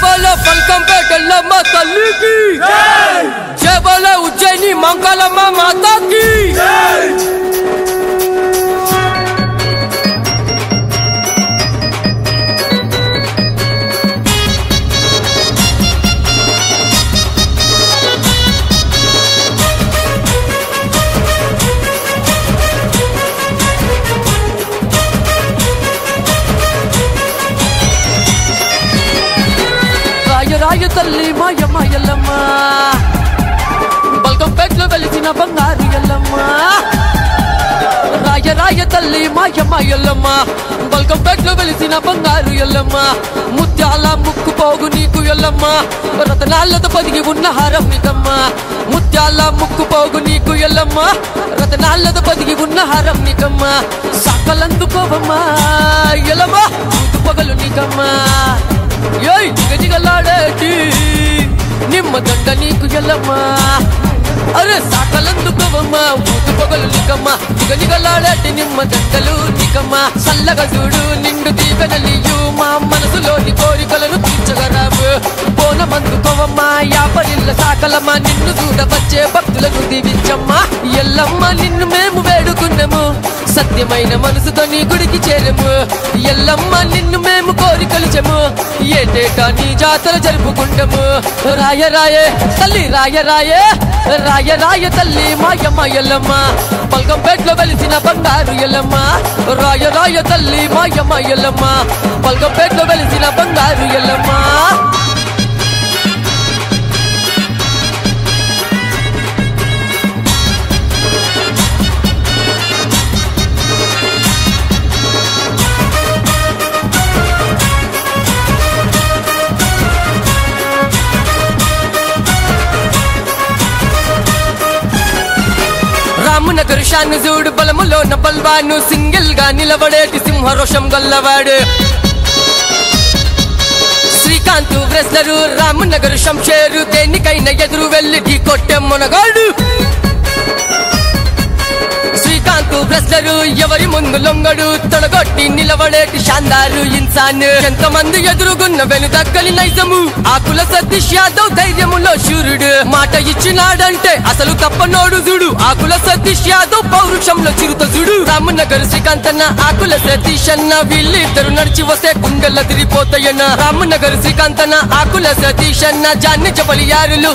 జబోలో పల్కంపేట ఎల్లమ్మ తల్లికి జబోలో ఉజ్జయిని మంగళమ్మ రాయు తల్లి మాయమ్మ ఎల్లమ్మ బల్కంపేటలో వెలిసిన బంగారు ఎల్లమ్మ. రాయ రాయ తల్లి మాయమ్మ ఎల్లమ్మ బల్కంపేటలో వెలిసిన బంగారు ఎల్లమ్మ. ముత్యాల ముక్కు పోగు నీకు ఎల్లమ్మ. రతనాలతో పదిగి ఉన్న హారం ఇదమ్మ. ముత్యాల ముక్కు పోగు నీకు ఎల్లమ్మ. రతనాలతో పదిగి ఉన్న హారం నీకమ్మ సకలందుకోవమ్మా ఎలమ్మ ఊతు పొగలు నీకమ్మా. గంట నీకు ఎల్లమ్మా. అరే సాకలందుకోవమ్మా ఊతు పొగలు నీకమ్మా. జిగజిగలాడేటి నిమ్మ దండలు నికమ్మా. చల్లగా చూడు నిండు దీవెనలియు మా మనసులోని కోరికలను తీర్చగరావు పోనమందుకోవమ్మా యాపరిల్ల సాకలమ్మా. నిన్ను చూడవచ్చే భక్తులను దీవించమ్మా. ఎల్లమ్మ నిన్ను మేము వేడుకున్నాము. సత్యమైన మనసుతో నీ గుడికి చేరము. ఎల్లమ్మ నిన్ను మేము కోరికలు చెము ఏటేటా నీ జాతర జరుపుకుంటాము. రాయ రాయే తల్లి రాయ రాయే రాయ రాయ తల్లి మాయమ్మ ఎల్లమ్మ పల్కంపేటలో వెలిసిన బంగారు ఎల్లమ్మ. రాయ రాయ తల్లి మాయమ్మ ఎల్లమ్మ పల్కంపేటలో వెలిసిన బంగారు ఎల్లమ్మ. రామునగర్ షాను చూడు బలములో బల్వాను సింగిల్గా నిలబడేటి సింహరోషం గల్లవాడు. శ్రీకాంత్ వ్రెస్లరు రామునగరు శంషేరు దేనికైనా ఎదురు వెళ్ళి ఢీ కొట్టే మునగాడు. ప్రశ్నలు ఎవరి ముందు లొంగడు? తొడగొట్టి నిలవడేటి శాందారు ఇన్సాన్. ఎంతమంది ఎదురుగున్న వెను దక్కలి నైజము? ఆకుల సతీష్ యాదవ్ ధైర్యములో శూరుడు. మాట ఇచ్చినాడంటే అసలు తప్పనోడు చూడు ఆకుల సతీష్ యాదవ్ పౌరుషంలో చిరుత చూడు రామనగర్ శ్రీకాంత్ అన్న ఆకుల సతీష్ అన్న వీళ్ళిద్దరు నడిచి వస్తే గుండెల తిరిగిపోతాయన్న. రామనగర్ శ్రీకాంత్ అన్న ఆకుల సతీష్ అన్న జాన్ని చెప్పలి యారులు